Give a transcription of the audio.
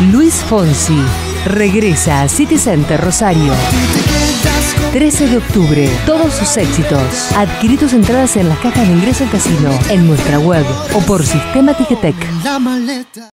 Luis Fonsi regresa a City Center Rosario. 13 de octubre, todos sus éxitos. Adquirí tus entradas en las cajas de ingreso al casino, en nuestra web o por Sistema Ticketek.